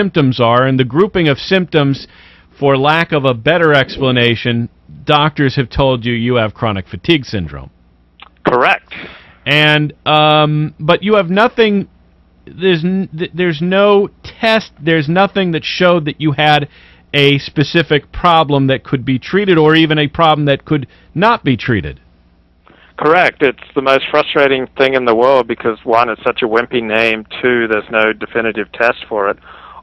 symptoms are, and the grouping of symptoms, for lack of a better explanation, doctors have told you you have chronic fatigue syndrome. Correct. And um, but you have nothing. There's n- there's no test. There's nothing that showed that you had a specific problem that could be treated, or even a problem that could not be treated. Correct. It's the most frustrating thing in the world because one, it's such a wimpy name. Two, there's no definitive test for it.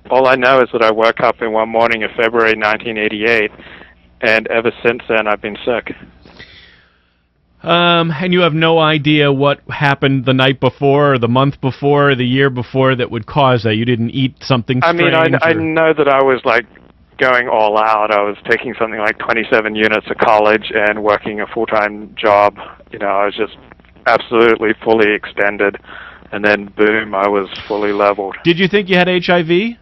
All I know is that I woke up in one morning of February 1988, and ever since then I've been sick. Um, and you have no idea what happened the night before, or the month before, or the year before that would cause that. You didn't eat something. I mean, I, strange I know that I was like going all out. I was taking something like 27 units of college and working a full-time job. You know, I was just absolutely fully extended, and then boom, I was fully leveled. Did you think you had HIV?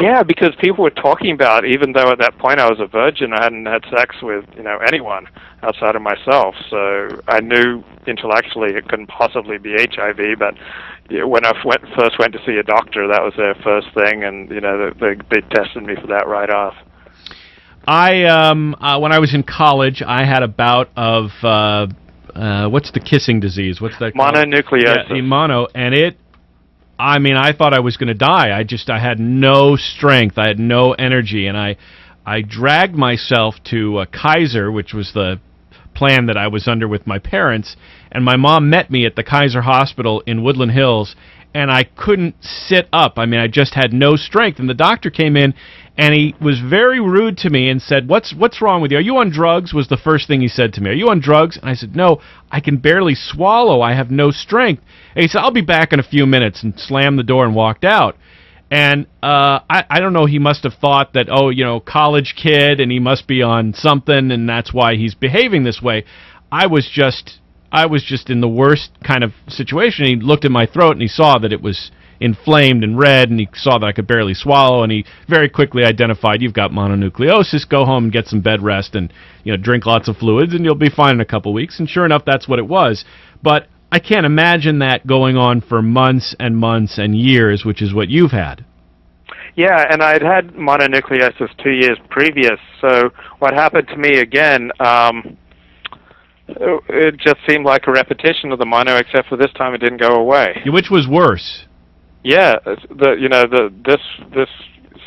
Yeah, because people were talking about, even though at that point I was a virgin, I hadn't had sex with you know anyone outside of myself. So I knew intellectually it couldn't possibly be HIV. But you know, when I went, first went to see a doctor, that was their first thing, and you know they, they tested me for that right off. I um uh, when I was in college, I had a bout of uh, uh, what's the kissing disease? What's that? called? Mononucleosis. Yeah, mono, and it. I mean, I thought I was going to die. I just I had no strength. I had no energy, and I I dragged myself to uh, Kaiser, which was the plan that I was under with my parents, and my mom met me at the Kaiser Hospital in Woodland Hills, and I couldn't sit up. I mean, I just had no strength, and the doctor came in and he was very rude to me and said, "What's what's wrong with you? Are you on drugs?" was the first thing he said to me. "Are you on drugs?" And I said, "No, I can barely swallow. I have no strength." And he said, "I'll be back in a few minutes," and slammed the door and walked out. And uh, I, I don't know. He must have thought that, oh, you know, college kid, and he must be on something, and that's why he's behaving this way. I was just, I was just in the worst kind of situation. He looked at my throat, and he saw that it was inflamed and red, and he saw that I could barely swallow, and he very quickly identified, you've got mononucleosis. Go home and get some bed rest, and you know, drink lots of fluids, and you'll be fine in a couple weeks. And sure enough, that's what it was. But I can't imagine that going on for months and months and years, which is what you've had. Yeah, and I'd had mononucleosis two years previous. So what happened to me again? Um, it it just seemed like a repetition of the mono, except for this time it didn't go away. Which was worse? Yeah, the you know the this this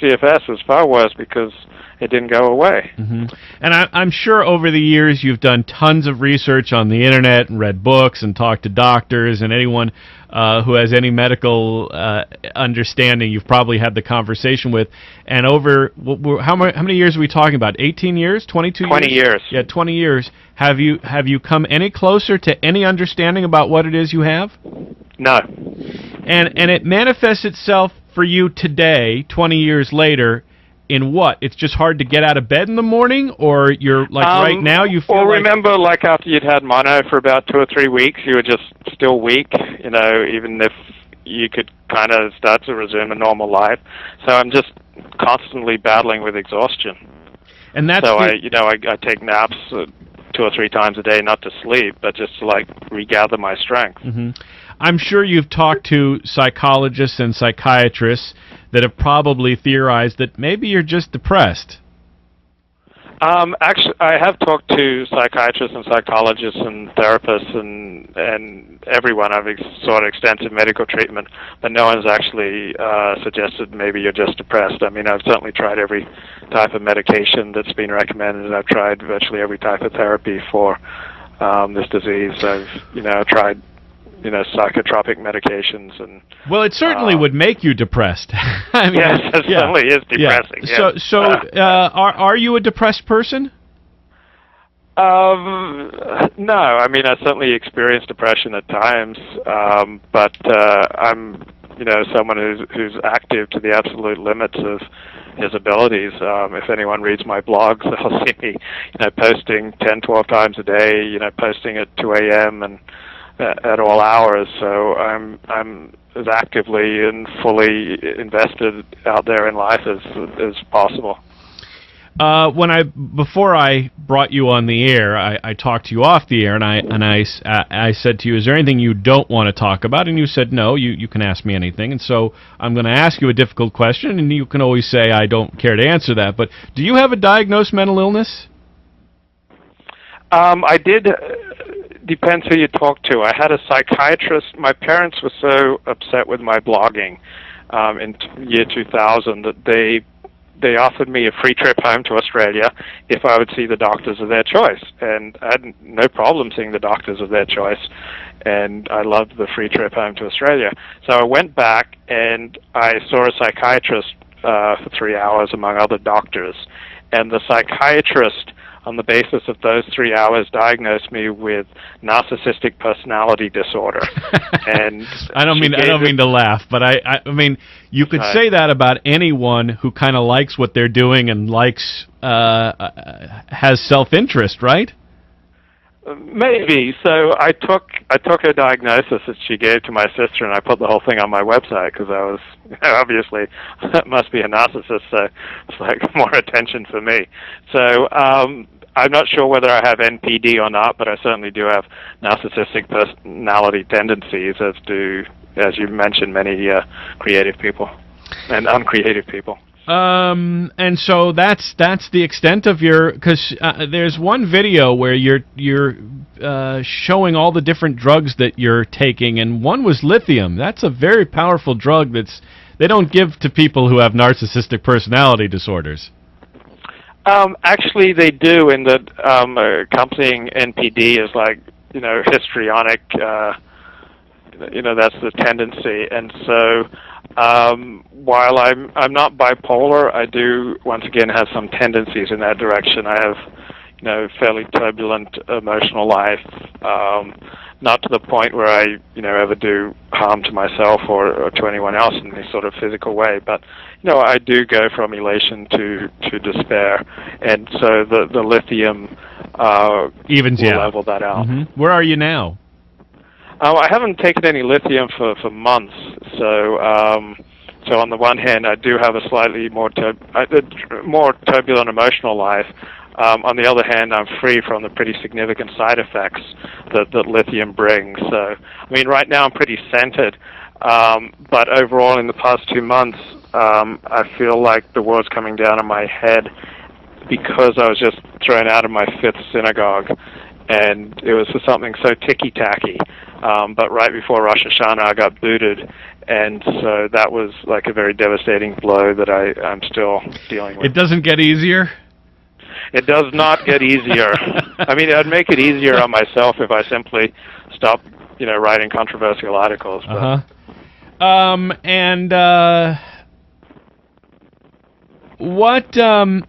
CFS is far worse because it didn't go away. hmm And I, I'm sure over the years you've done tons of research on the internet and read books and talked to doctors and anyone uh, who has any medical uh, understanding. You've probably had the conversation with. And over how many how many years are we talking about? 18 years? 22 Twenty years. Yeah, 20 years. Have you have you come any closer to any understanding about what it is you have? No. And and it manifests itself for you today, 20 years later, in what? It's just hard to get out of bed in the morning, or you're like Um, right now you feel Well, like remember, like after you'd had mono for about two or three weeks, you were just still weak. You know, even if you could kind of start to resume a normal life. So I'm just constantly battling with exhaustion. and that's so I, you know, I, I take naps uh, two or three times a day, not to sleep, but just to like regather my strength. hmm I'm sure you've talked to psychologists and psychiatrists that have probably theorized that maybe you're just depressed. Um, actually, I have talked to psychiatrists and psychologists and therapists and and everyone. I've sought extensive medical treatment, but no one's actually uh, suggested maybe you're just depressed. I mean, I've certainly tried every type of medication that's been recommended. And I've tried virtually every type of therapy for um, this disease. I've you know tried you know psychotropic medications and Well, it certainly Uh, would make you depressed. I mean, yes, it yeah. certainly is Yeah. depressing. So, yes. so uh, are are you a depressed person? Um, no, I mean I certainly experience depression at times, um, but uh, I'm, you know, someone who's who's active to the absolute limits of his abilities. Um, if anyone reads my blogs, they'll see me, you know, posting 10, 12 times a day. You know, posting at 2 a.m. and at, at all hours. So I'm I'm as actively and fully invested out there in life as as possible. Uh, when I before I brought you on the air, I, I talked to you off the air, and I and I, uh, I said to you, "Is there anything you don't want to talk about?" And you said, "No, you you can ask me anything." And so I'm going to ask you a difficult question, and you can always say, "I don't care to answer that." But do you have a diagnosed mental illness? Um, I did. Depends who you talk to. I had a psychiatrist. My parents were so upset with my blogging um, in t- year 2000 that they they offered me a free trip home to Australia if I would see the doctors of their choice, and I had no problem seeing the doctors of their choice. And I loved the free trip home to Australia. So I went back and I saw a psychiatrist uh, for three hours among other doctors, and the psychiatrist on the basis of those three hours diagnosed me with narcissistic personality disorder. and I don't mean I don't it- mean to laugh, but I I, mean you could say that about anyone who kind of likes what they're doing and likes uh, uh, has self interest, right? Maybe. So I took I took her diagnosis that she gave to my sister, and I put the whole thing on my website because I was you know, obviously that must be a narcissist. So it's like more attention for me. So um, I'm not sure whether I have NPD or not, but I certainly do have narcissistic personality tendencies, as do as you mentioned many uh, creative people and uncreative people. Um, and so that's that's the extent of your because uh, there's one video where you're you're uh, showing all the different drugs that you're taking, and one was lithium. That's a very powerful drug that's they don't give to people who have narcissistic personality disorders. Um, actually, they do, in that um, accompanying NPD is like you know histrionic. Uh, you know that's the tendency, and so um, while I'm I'm not bipolar, I do once again have some tendencies in that direction. I have you know fairly turbulent emotional life, um, not to the point where I you know ever do harm to myself or, or to anyone else in any sort of physical way, but you know I do go from elation to to despair, and so the the lithium uh, Evens will level that out. Mhm. Where are you now? Oh, I haven't taken any lithium for for months. So, um, so on the one hand, I do have a slightly more tur- uh, uh, more turbulent emotional life. Um, on the other hand, I'm free from the pretty significant side effects that that lithium brings. So, I mean, right now I'm pretty centered. Um, but overall, in the past two months, um, I feel like the world's coming down on my head because I was just thrown out of my fifth synagogue, and it was for something so ticky tacky. Um, but right before Rosh Hashanah, I got booted, and so that was like a very devastating blow that I, I'm still dealing with. It doesn't get easier. It does not get easier. I mean, I'd make it easier on myself if I simply stopped, you know, writing controversial articles. Uh huh. Um, and uh, what um,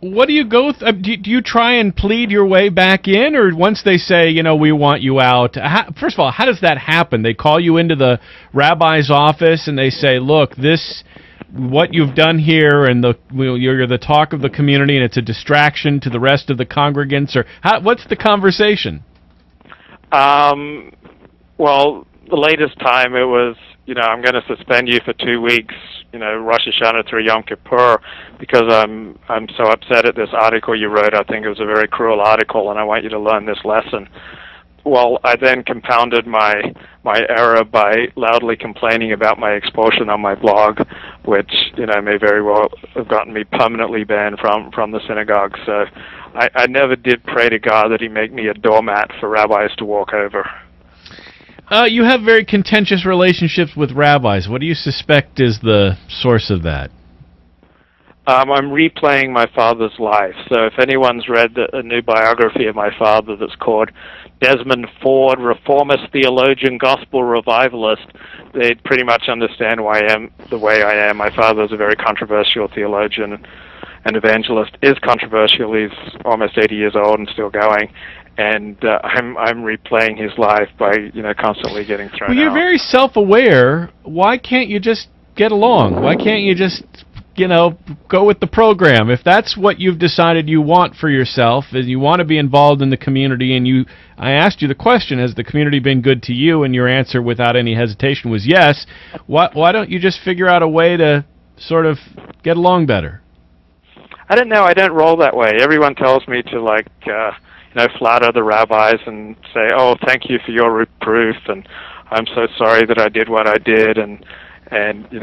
what do you go? Th- uh, do, do you try and plead your way back in, or once they say, you know, we want you out? How, first of all, how does that happen? They call you into the rabbi's office and they say, look, this. What you've done here, and the you're the talk of the community, and it's a distraction to the rest of the congregants. Or how, what's the conversation? Um, well, the latest time it was, you know, I'm going to suspend you for two weeks, you know, Rosh Hashanah through Yom Kippur, because I'm I'm so upset at this article you wrote. I think it was a very cruel article, and I want you to learn this lesson. Well, I then compounded my my error by loudly complaining about my expulsion on my blog, which you know may very well have gotten me permanently banned from from the synagogue. So, I, I never did pray to God that He make me a doormat for rabbis to walk over. Uh, you have very contentious relationships with rabbis. What do you suspect is the source of that? Um, I'm replaying my father's life. So if anyone's read the, a new biography of my father that's called Desmond Ford, Reformist Theologian, Gospel Revivalist, they'd pretty much understand why I am the way I am. My father is a very controversial theologian and evangelist. Is controversial. He's almost 80 years old and still going. And uh, I'm I'm replaying his life by you know constantly getting thrown Well, you're out. very self-aware. Why can't you just get along? Why can't you just, you know, go with the program? If that's what you've decided you want for yourself, and you want to be involved in the community, and you, I asked you the question: Has the community been good to you? And your answer, without any hesitation, was yes. Why, why don't you just figure out a way to sort of get along better? I don't know. I don't roll that way. Everyone tells me to like, uh, you know, flatter the rabbis and say, "Oh, thank you for your reproof," and I'm so sorry that I did what I did, and and you know,